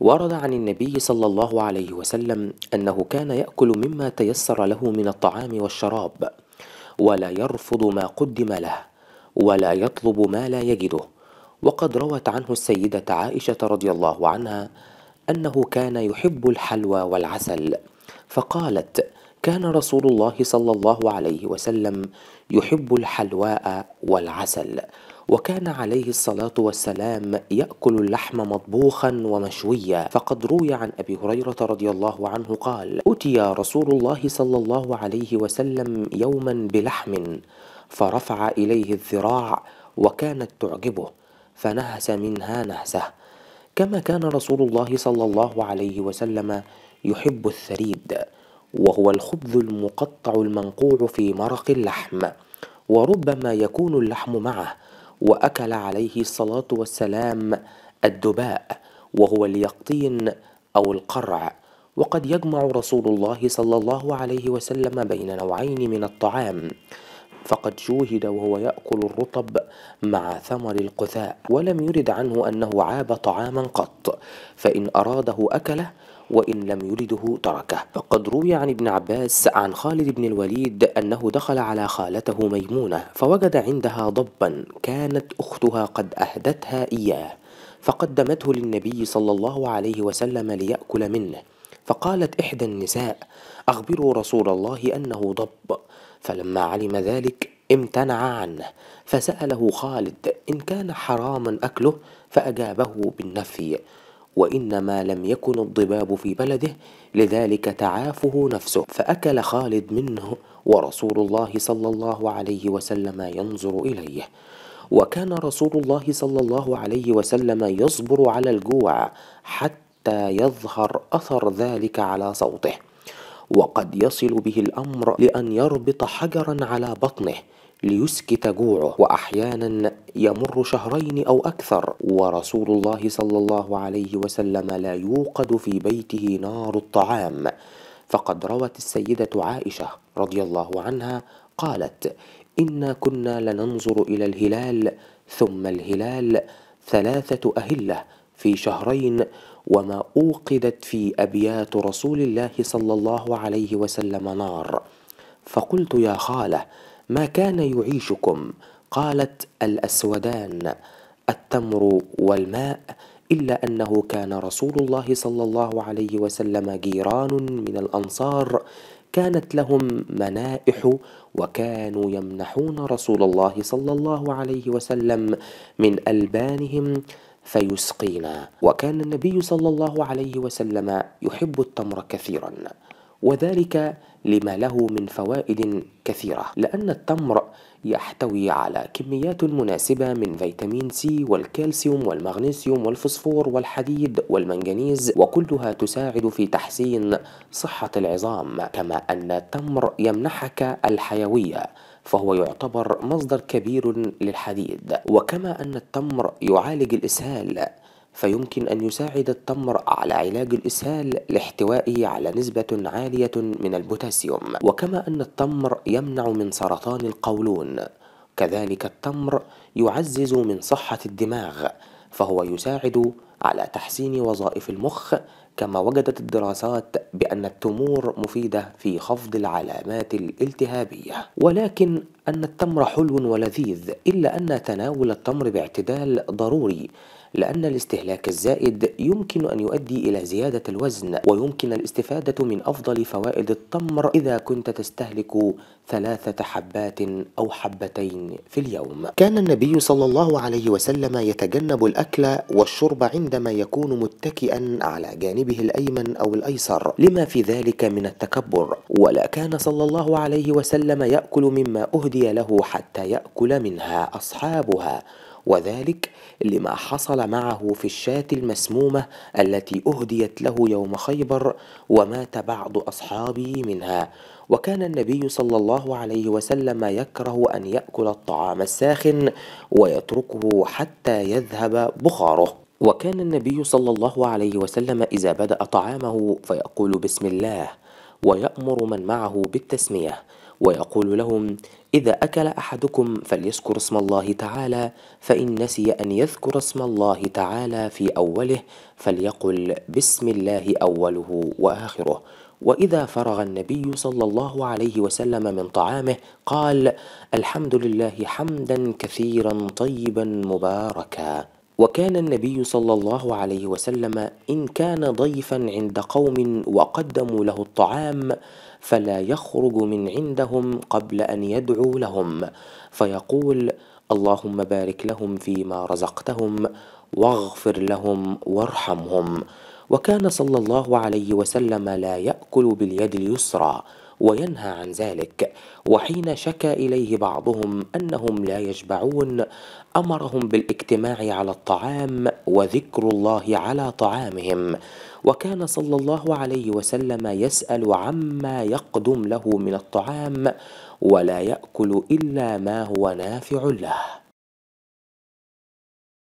ورد عن النبي صلى الله عليه وسلم أنه كان يأكل مما تيسر له من الطعام والشراب ولا يرفض ما قدم له ولا يطلب ما لا يجده. وقد روت عنه السيدة عائشة رضي الله عنها أنه كان يحب الحلوى والعسل فقالت كان رسول الله صلى الله عليه وسلم يحب الحلواء والعسل وكان عليه الصلاة والسلام يأكل اللحم مطبوخا ومشويا. فقد روي عن أبي هريرة رضي الله عنه قال أتي رسول الله صلى الله عليه وسلم يوما بلحم فرفع إليه الذراع وكانت تعجبه فنهس منها نهسه. كما كان رسول الله صلى الله عليه وسلم يحب الثريد وهو الخبز المقطع المنقوع في مرق اللحم وربما يكون اللحم معه وأكل عليه الصلاة والسلام الدباء وهو اليقطين أو القرع. وقد يجمع رسول الله صلى الله عليه وسلم بين نوعين من الطعام. فقد شوهد وهو يأكل الرطب مع ثمر القثاء ولم يرد عنه أنه عاب طعاما قط. فإن أراده أكله وإن لم يرده تركه. فقد روي عن ابن عباس عن خالد بن الوليد أنه دخل على خالته ميمونة فوجد عندها ضبا كانت أختها قد أهدتها إياه فقدمته للنبي صلى الله عليه وسلم ليأكل منه. فقالت إحدى النساء أخبروا رسول الله أنه ضب. فلما علم ذلك امتنع عنه فسأله خالد إن كان حراما أكله؟ فأجابه بالنفي. وإنما لم يكن الضباب في بلده لذلك تعافه نفسه. فأكل خالد منه ورسول الله صلى الله عليه وسلم ينظر إليه. وكان رسول الله صلى الله عليه وسلم يصبر على الجوع حتى يظهر أثر ذلك على صوته. وقد يصل به الأمر لأن يربط حجرا على بطنه ليسكت جوعه. وأحيانا يمر شهرين أو أكثر. ورسول الله صلى الله عليه وسلم لا يوقد في بيته نار الطعام. فقد روت السيدة عائشة رضي الله عنها قالت إنا كنا لننظر إلى الهلال ثم الهلال ثلاثة أهلة في شهرين وما أوقدت في أبيات رسول الله صلى الله عليه وسلم نار. فقلت يا خالة ما كان يعيشكم؟ قالت الأسودان التمر والماء إلا أنه كان رسول الله صلى الله عليه وسلم جيران من الأنصار كانت لهم منائح وكانوا يمنحون رسول الله صلى الله عليه وسلم من ألبانهم فيسقينا. وكان النبي صلى الله عليه وسلم يحب التمر كثيرا. وذلك لما له من فوائد كثيرة لأن التمر يحتوي على كميات مناسبة من فيتامين سي والكالسيوم والمغنيسيوم والفوسفور والحديد والمنغنيز وكلها تساعد في تحسين صحة العظام كما أن التمر يمنحك الحيوية فهو يعتبر مصدر كبير للحديد وكما أن التمر يعالج الإسهال فيمكن أن يساعد التمر على علاج الإسهال لاحتوائه على نسبة عالية من البوتاسيوم. وكما أن التمر يمنع من سرطان القولون كذلك التمر يعزز من صحة الدماغ فهو يساعد على تحسين وظائف المخ كما وجدت الدراسات بأن التمور مفيدة في خفض العلامات الالتهابية. ولكن أن التمر حلو ولذيذ إلا أن تناول التمر باعتدال ضروري لأن الاستهلاك الزائد يمكن أن يؤدي إلى زيادة الوزن ويمكن الاستفادة من أفضل فوائد التمر إذا كنت تستهلك ثلاثة حبات أو حبتين في اليوم. كان النبي صلى الله عليه وسلم يتجنب الأكل والشرب عندما يكون متكئا على جانبه الأيمن أو الأيسر. لما في ذلك من التكبر، ولا كان صلى الله عليه وسلم يأكل مما أهدي له حتى يأكل منها أصحابها. وذلك لما حصل معه في الشاة المسمومة التي أهديت له يوم خيبر ومات بعض أصحابه منها. وكان النبي صلى الله عليه وسلم يكره أن يأكل الطعام الساخن ويتركه حتى يذهب بخاره. وكان النبي صلى الله عليه وسلم إذا بدأ طعامه فيقول بسم الله. ويأمر من معه بالتسمية ويقول لهم إذا أكل أحدكم فليذكر اسم الله تعالى فإن نسي أن يذكر اسم الله تعالى في أوله فليقل بسم الله أوله وآخره. وإذا فرغ النبي صلى الله عليه وسلم من طعامه قال الحمد لله حمدا كثيرا طيبا مباركا. وكان النبي صلى الله عليه وسلم إن كان ضيفا عند قوم وقدموا له الطعام فلا يخرج من عندهم قبل أن يدعو لهم. فيقول اللهم بارك لهم فيما رزقتهم واغفر لهم وارحمهم. وكان صلى الله عليه وسلم لا يأكل باليد اليسرى. وينهى عن ذلك. وحين شكا إليه بعضهم أنهم لا يشبعون أمرهم بالاجتماع على الطعام وذكر الله على طعامهم. وكان صلى الله عليه وسلم يسأل عما يقدم له من الطعام ولا يأكل إلا ما هو نافع له.